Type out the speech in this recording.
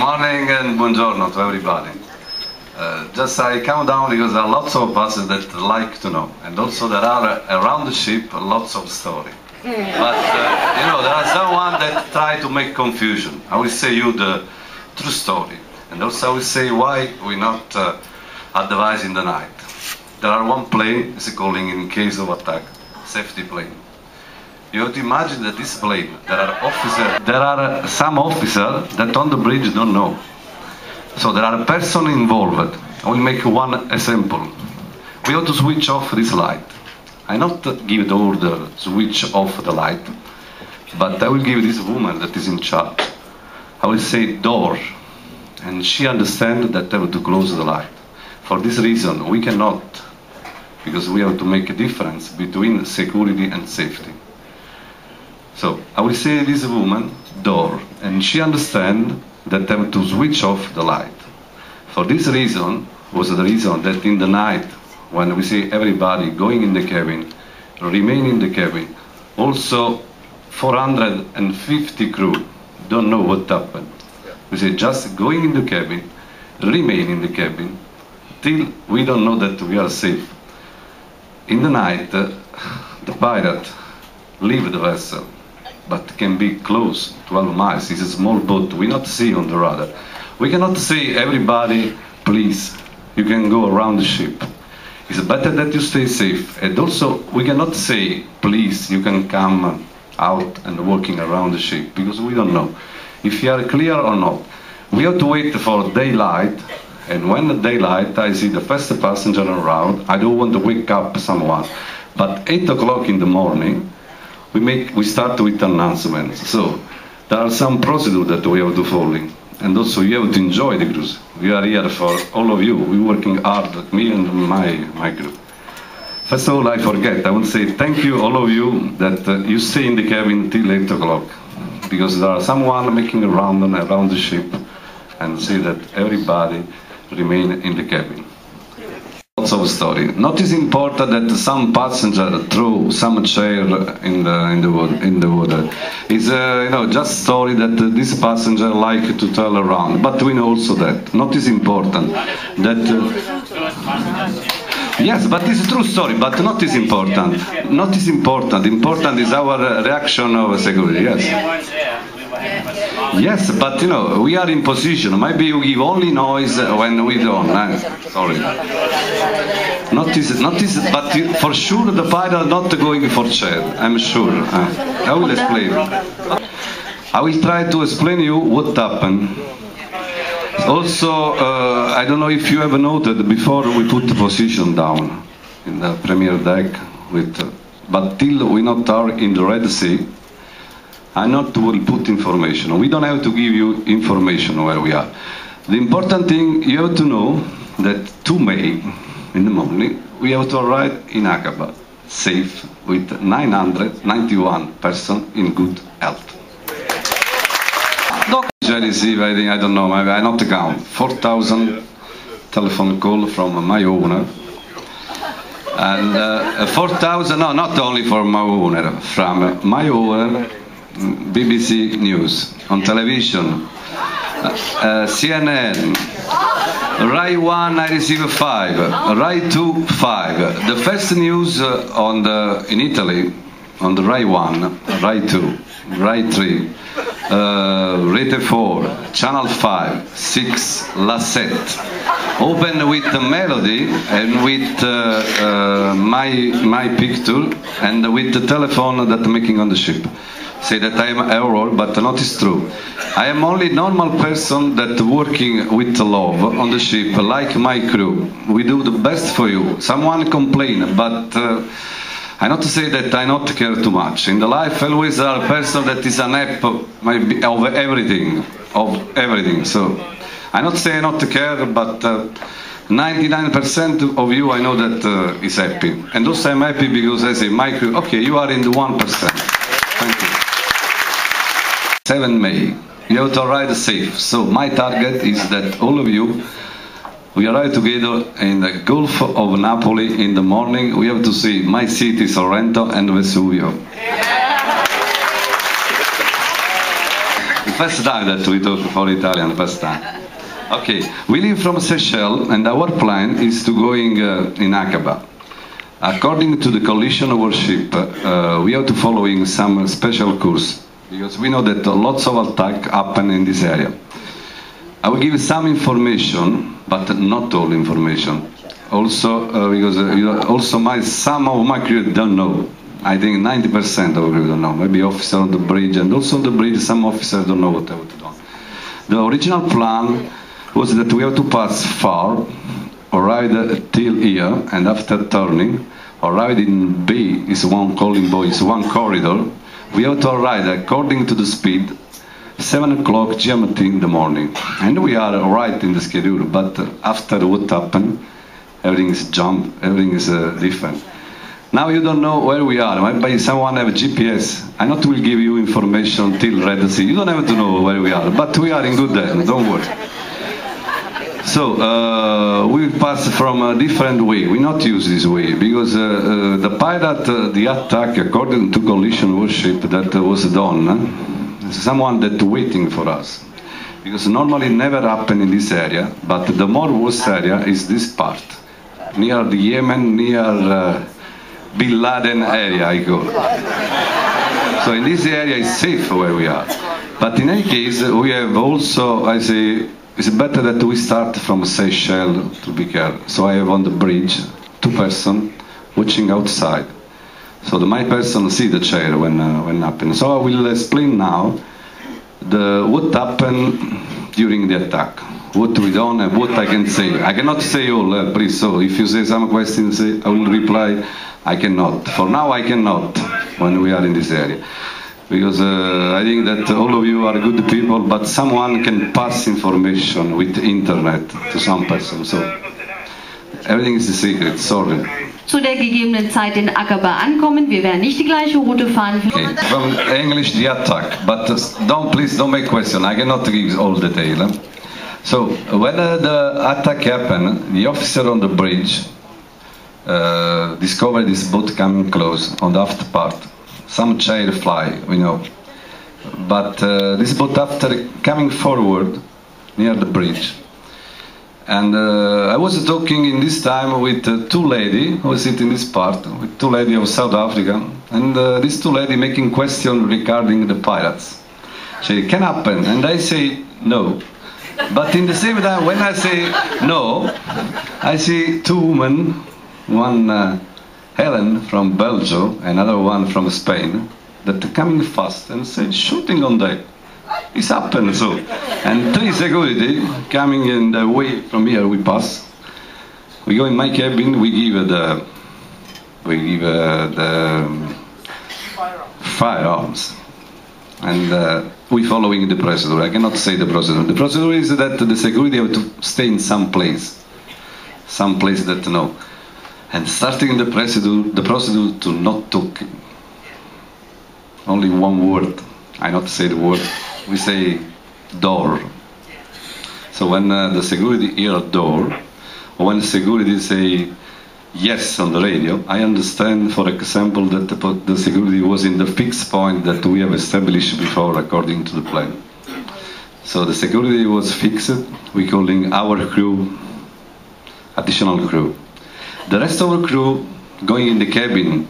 morning and buongiorno to everybody. Uh, just I come down because there are lots of buses that like to know, and also there are around the ship lots of story. But uh, you know there are someone that try to make confusion. I will say you the true story, and also I will say why we not uh, advise in the night. There are one plane is calling in case of attack, safety plane. You have to imagine that this plane, there are officers, there are some officers that on the bridge don't know. So there are persons involved. I will make one example. We have to switch off this light. I not give the order switch off the light, but I will give this woman that is in charge. I will say door, and she understand that I have to close the light. For this reason, we cannot, because we have to make a difference between security and safety. So I will say this woman door, and she understand that have to switch off the light. For this reason was the reason that in the night, when we see everybody going in the cabin, remain in the cabin, also 450 crew don't know what happened. We say just going in the cabin, remain in the cabin, till we don't know that we are safe. In the night, uh, the pirate leave the vessel, but can be close, 12 miles. It's a small boat. We not see on the radar. We cannot say everybody, please, you can go around the ship. It's better that you stay safe. And also, we cannot say, please, you can come out and walking around the ship because we don't know if you are clear or not. We have to wait for daylight, and when the daylight, I see the first passenger around. I don't want to wake up someone, but eight o'clock in the morning, we make we start with announcements. So there are some procedure that we have to follow, and also you have to enjoy the cruise. We are here for all of you. We're working hard, me and my my group. First of all, I forget. I want to say thank you, all of you, that uh, you stay in the cabin till 8 o'clock. Because there are someone making a round around the ship and see that everybody remain in the cabin. Of story. Not is important that some passenger threw some chair in the in the water. In the water. It's uh, you know just story that this passenger like to tell around. But we know also that not is important that. Uh, Yes, but it's a true story, but not is important. Not is important. Important is our reaction of security, yes. Yes, but you know, we are in position. Maybe we give only noise when we don't. eh? Sorry. Not is, not is, but for sure the pilot not going for chair. I'm sure. eh. I will explain. I will try to explain you what happened. Also, uh, I don't know if you have noted before we put the position down in the premier deck with, but till we not are in the Red Sea, I not will put information. We don't have to give you information where we are. The important thing you have to know that 2 May in the morning we have to arrive in Aqaba safe with 991 person in good health. I receive, I don't know, maybe I not to count, 4,000 telephone call from my owner. And uh, 4,000, no, not only from my owner, from my owner, BBC News, on television, uh, CNN, Rai 1 I receive 5, Rai 2 5. The first news uh, on the, in Italy, on the Rai 1, Rai 2, Rai 3, uh, Rete 4, Channel 5, 6, La 7. Open with the melody and with uh, uh, my, my picture and with the telephone that I'm making on the ship. Say that I am error, but not is true. I am only normal person that working with love on the ship, like my crew. We do the best for you. Someone complain, but uh, I not to say that I not care too much. In the life, always are a person that is an app of everything, of everything. So I not say not to care, but. Uh, 99% of you I know that uh, is happy. And also I'm happy because I say, Mike, okay, you are in the 1%. Thank you. 7 May. You have to ride safe. So my target is that all of you, we arrive together in the Gulf of Napoli in the morning. We have to see my city, Sorrento, and Vesuvio. first time that we talk for Italian, first time. Okay, we leave from Seychelles and our plan is to going uh, in Aqaba. According to the coalition of worship, uh, we have to following some special course because we know that lots of attack happen in this area. I will give some information, but not all information. Also, uh, because uh, also my some of my crew don't know. I think 90% of crew don't know. Maybe officer on the bridge, and also on the bridge, some officers don't know what have to do. The original plan was that we have to pass far, arrive till here, and after turning, arrive in B is one calling boy, is one corridor. We have to arrive according to the speed 7 o'clock GMT in the morning. And we are right in the schedule, but after what happened, everything is jump, everything is uh, different. Now you don't know where we are. Maybe someone have GPS. I not will give you information till Red Sea. You don't have to know where we are, but we are in good hands. Don't worry. So uh, we pass from a different way. We not use this way because uh, uh, the pirate, uh, the attack according to coalition worship that was done, someone that waiting for us. Because normally never happen in this area, but the more worst area is this part near the Yemen, near uh, Bin Laden area, I go. So in this area is safe where we are. But in any case, we have also, I say, it's better that we start from Seychelles to be careful. So I have on the bridge two person watching outside. So the, my person see the chair when uh, when happen. So I will explain now the what happened during the attack what we done and what I can say. I cannot say all, uh, please. So if you say some questions, I will reply. I cannot. For now, I cannot when we are in this area. Because uh, I think that all of you are good people, but someone can pass information with internet to some person. So everything is a secret. Sorry. Zu der gegebenen Zeit in Aqaba ankommen. Wir werden nicht die gleiche Route fahren. Okay. From English, the attack, but uh, don't please don't make question. I cannot give all detail. Eh? So when uh, the attack happened, the officer on the bridge uh, discovered this boat coming close on the after part. Some chair fly, we know. But uh, this boat after coming forward near the bridge. And uh, I was talking in this time with uh, two lady who sit in this part, with two lady of South Africa, and uh, these two lady making question regarding the pirates. Say, can happen, and I say no. But in the same time, when I say no, I see two women, one uh, Helen from Belgium, another one from Spain, that are coming fast and say shooting on deck. It's happened so. And three security coming in the way from here we pass. We go in my cabin, we give the we give uh, the firearms. And uh, we following the procedure. I cannot say the procedure. The procedure is that the security have to stay in some place, some place that no. And starting the procedure, the procedure to not talk. Only one word. I not say the word. We say door. So when uh, the security hear door, or when security say yes on the radio, I understand, for example, that the, the, security was in the fixed point that we have established before according to the plan. So the security was fixed, we calling our crew additional crew. The rest of the crew going in the cabin